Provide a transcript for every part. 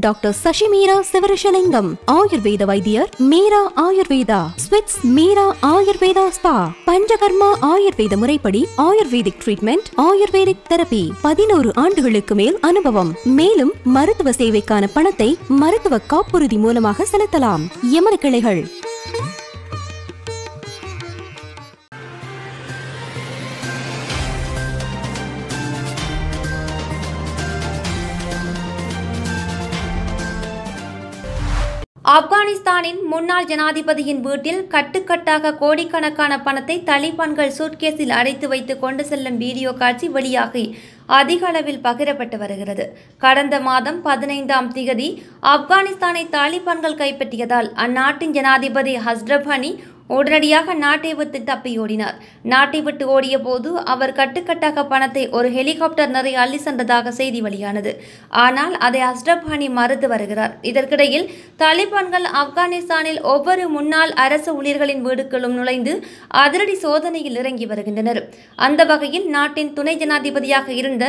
Doctor Sasi Meera Sivarishalingam ஆயுர்வேத வைத்தியர் மீரா ஆயுர்வேதா ஸ்விட்ஸ் Meera Ayurveda spa Panchakarma ஆயுர்வேத முறைப்படி ஆயுர்வேதிக் ட்ரீட்மெண்ட் ஆயுர்வேதிக் தெரபி. பதினோரு ஆண்டுகளுக்கு மேல் அனுபவம். மேலும் மருத்துவ சேவைக்கான பணத்தை மருத்துவ காப்புறுதி மூலமாக செலுத்தலாம். எமது கிளைகள் ஆப்கானிஸ்தானின் முன்னாள் ஜனாதிபதியின் வீட்டில் கட்டுக்கட்டாக கோடிக்கணக்கான பணத்தை தலிபான்கள் சூட்கேஸில் அடைத்து வைத்து கொண்டு செல்லும் வீடியோ காட்சி வெளியாகி அதிக அளவில் பகிரப்பட்டு வருகிறது. கடந்த மாதம் பதினைந்தாம் திகதி ஆப்கானிஸ்தானை தாலிபான்கள் கைப்பற்றியதால் அந்நாட்டின் ஜனாதிபதி ஹஸ்ரப் ஹனி உடனடியாக நாட்டை விட்டு தப்பியோடினார் நாட்டை விட்டு ஓடிய போது அவர் கட்டுக்கட்டாக பணத்தை ஒரு ஹெலிகாப்டர் நிறைய அள்ளி சென்றதாக செய்தி வெளியானது. ஆனால் அதை அஸ்ரப் ஹனி மறுத்து வருகிறார். இதற்கிடையில் தாலிபான்கள் ஆப்கானிஸ்தானில் ஒவ்வொரு முன்னாள் அரசு ஊழியர்களின் வீடுகளும் நுழைந்து அதிரடி சோதனையில் இறங்கி வருகின்றனர். அந்த வகையில் நாட்டின் துணை ஜனாதிபதியாக இருந்த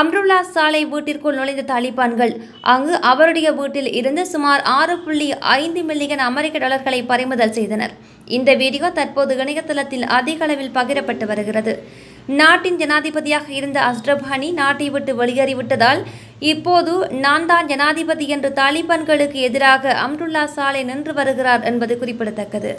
அம்ருல்லா சாலை வீட்டிற்குள் நுழைந்த தாலிபான்கள் அங்கு அவருடைய வீட்டில் இருந்து சுமார் ஆறு புள்ளி ஐந்து மில்லியன் அமெரிக்க டாலர்களை பறிமுதல் செய்தனர். இந்த வீடியோ தற்போது இணையதளத்தில் அதிக அளவில் பகிரப்பட்டு வருகிறது. நாட்டின் ஜனாதிபதியாக இருந்த அஸ்ரப் ஹனி நாட்டை விட்டு வெளியேறிவிட்டதால் இப்போது நான் தான் ஜனாதிபதி என்று தாலிபான்களுக்கு எதிராக அம்ருல்லா சாலை நின்று வருகிறார் என்பது குறிப்பிடத்தக்கது.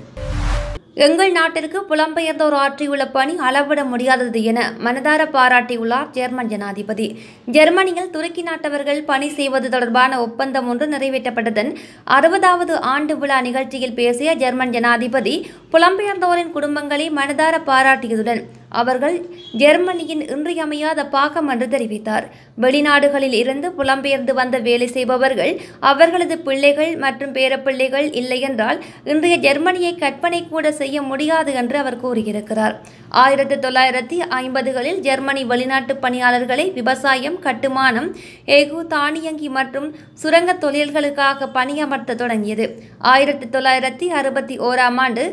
எங்கள் நாட்டிற்கு புலம்பெயர்ந்தோர் ஆற்றியுள்ள பணி அளவிட முடியாதது என மனதார பாராட்டியுள்ளார் ஜெர்மன் ஜனாதிபதி. ஜெர்மனியில் துருக்கி நாட்டவர்கள் பணி செய்வது தொடர்பான ஒப்பந்தம் ஒன்று நிறைவேற்றப்பட்டதன் அறுபதாவது ஆண்டு விழா நிகழ்ச்சியில் பேசிய ஜெர்மன் ஜனாதிபதி புலம்பெயர்ந்தோரின் குடும்பங்களை மனதார பாராட்டியதுடன் அவர்கள் ஜெர்மனியின் இன்றியமையாத பாகம் என்று தெரிவித்தார். வெளிநாடுகளில் இருந்து புலம்பெயர்ந்து வந்த வேலை செய்பவர்கள் அவர்களது பிள்ளைகள் மற்றும் பேரப்பிள்ளைகள் இல்லையென்றால் இன்றைய ஜெர்மனியை கற்பனை கூட செய்ய முடியாது என்று அவர் கூறியிருக்கிறார். ஆயிரத்தி தொள்ளாயிரத்தி ஐம்பதுகளில் ஜெர்மனி வெளிநாட்டு பணியாளர்களை விவசாயம் கட்டுமானம் எகு தானியங்கி மற்றும் சுரங்க தொழில்களுக்காக பணியமர்த்த தொடங்கியது. ஆயிரத்தி தொள்ளாயிரத்தி அறுபத்தி ஓராம் ஆண்டு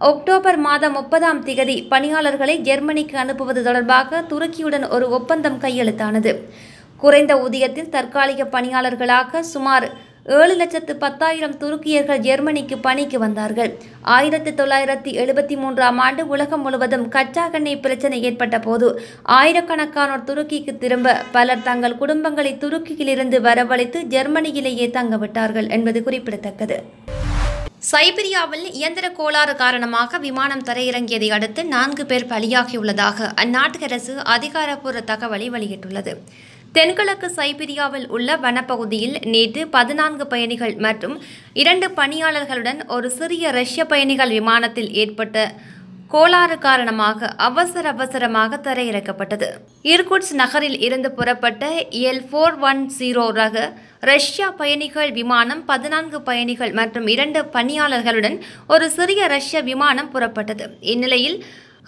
அக்டோபர் மாதம் முப்பதாம் திகதி பணியாளர்களை ஜெர்மனிக்கு அனுப்புவது தொடர்பாக துருக்கியுடன் ஒரு ஒப்பந்தம் கையெழுத்தானது. குறைந்த ஊதியத்தில் தற்காலிக பணியாளர்களாக சுமார் ஏழு லட்சத்து பத்தாயிரம் துருக்கியர்கள் ஜெர்மனிக்கு பணிக்கு வந்தார்கள். ஆயிரத்தி தொள்ளாயிரத்தி எழுபத்தி மூன்றாம் ஆண்டு உலகம் முழுவதும் கச்சா எண்ணெய் பிரச்சனை ஏற்பட்ட போது ஆயிரக்கணக்கானோர் துருக்கிக்கு திரும்ப பலர் தங்கள் குடும்பங்களை துருக்கியிலிருந்து வரவழைத்து ஜெர்மனியிலேயே தங்கவிட்டார்கள் என்பது குறிப்பிடத்தக்கது. சைபீரியாவில் இயந்திர கோளாறு காரணமாக விமானம் தரையிறங்கியதை அடுத்து நான்கு பேர் பலியாகியுள்ளதாக அந்நாட்டு அரசு அதிகாரப்பூர்வ தகவலை வெளியிட்டுள்ளது. தென்கிழக்கு சைபீரியாவில் உள்ள வனப்பகுதியில் நேற்று பதினான்கு பயணிகள் மற்றும் இரண்டு பணியாளர்களுடன் ஒரு சிறிய ரஷ்ய பயணிகள் விமானத்தில் ஏற்பட்ட கோளாறு காரணமாக அவசர அவசரமாக தரையிறக்கப்பட்டது. இர்குட்ஸ் நகரில் இருந்து புறப்பட்ட எல் ஃபோர் ஒன் ஜீரோ ரக ரஷ்யா பயணிகள் விமானம் பதினான்கு பயணிகள் மற்றும் இரண்டு பணியாளர்களுடன் ஒரு சிறிய ரஷ்ய விமானம் புறப்பட்டது. இந்நிலையில்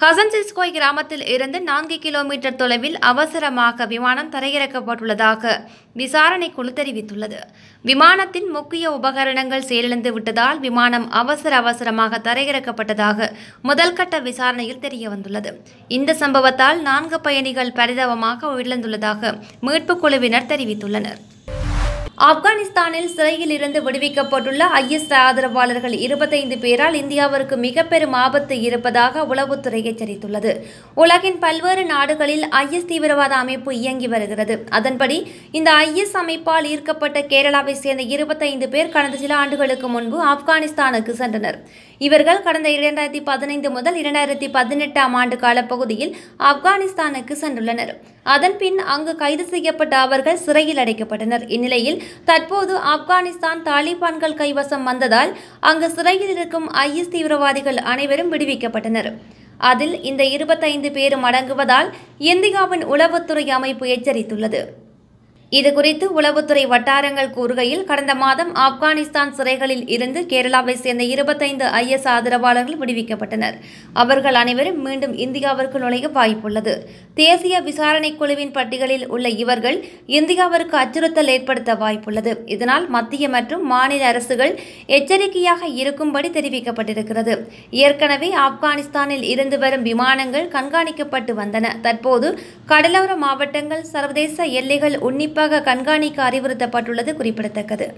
ஹசன்சிஸ்கோய் கிராமத்தில் இருந்து நான்கு கிலோமீட்டர் தொலைவில் அவசரமாக விமானம் தரையிறக்கப்பட்டுள்ளதாக விசாரணை குழு தெரிவித்துள்ளது. விமானத்தின் முக்கிய உபகரணங்கள் செயலிழந்து விட்டதால் விமானம் அவசர அவசரமாக தரையிறக்கப்பட்டதாக முதல்கட்ட விசாரணையில் தெரிய வந்துள்ளது இந்த சம்பவத்தால் நான்கு பயணிகள் பரிதாபமாக உயிரிழந்துள்ளதாக மீட்புக் குழுவினர் தெரிவித்துள்ளனர். ஆப்கானிஸ்தானில் சிறையில் இருந்து விடுவிக்கப்பட்டுள்ள ஐஎஸ் ஆதரவாளர்கள் இருபத்தைந்து பேரால் இந்தியாவிற்கு மிக பெரும் ஆபத்து இருப்பதாக உளவுத்துறை எச்சரித்துள்ளது. உலகின் பல்வேறு நாடுகளில் ஐஎஸ் தீவிரவாத அமைப்பு இயங்கி வருகிறது. அதன்படி இந்த ஐஎஸ் அமைப்பால் ஈர்க்கப்பட்ட கேரளாவை சேர்ந்த இருபத்தைந்து பேர் கடந்த சில ஆண்டுகளுக்கு முன்பு ஆப்கானிஸ்தானுக்கு சென்றனர். இவர்கள் கடந்த இரண்டாயிரத்தி பதினைந்து முதல் இரண்டாயிரத்தி பதினெட்டாம் ஆண்டு காலப்பகுதியில் ஆப்கானிஸ்தானுக்கு சென்றுள்ளனர். அதன்பின் அங்கு கைது செய்யப்பட்ட அவர்கள் சிறையில் அடைக்கப்பட்டனர். இந்நிலையில் தற்போது ஆப்கானிஸ்தான் தாலிபான்கள் கைவசம் வந்ததால் அங்கு சிறையில் இருக்கும் ஐஎஸ் தீவிரவாதிகள் அனைவரும் விடுவிக்கப்பட்டனர். அதில் இந்த இருபத்தைந்து பேரும் அடங்குவதால் இந்தியாவின் உளவுத்துறை அமைப்பு எச்சரித்துள்ளது. இதுகுறித்து உளவுத்துறை வட்டாரங்கள் கூறுகையில் கடந்த மாதம் ஆப்கானிஸ்தான் சிறைகளில் இருந்து கேரளாவை சேர்ந்த இருபத்தைந்து ஐஎஸ் ஆதரவாளர்கள் விடுவிக்கப்பட்டனர். அவர்கள் அனைவரும் மீண்டும் இந்தியாவிற்கு நுழைய வாய்ப்புள்ளது. தேசிய விசாரணை குழுவின் பட்டியலில் உள்ள இவர்கள் இந்தியாவிற்கு அச்சுறுத்தல் ஏற்படுத்த வாய்ப்புள்ளது. இதனால் மத்திய மற்றும் மாநில அரசுகள் எச்சரிக்கையாக இருக்கும்படி தெரிவிக்கப்பட்டிருக்கிறது. ஏற்கனவே ஆப்கானிஸ்தானில் இருந்து வரும் விமானங்கள் கண்காணிக்கப்பட்டு வந்தன. தற்போது கடலோர மாவட்டங்கள் சர்வதேச எல்லைகள் உன்னிப்பாக கண்காணிக்க அறிவுறுத்தப்பட்டுள்ளது குறிப்பிடத்தக்கது.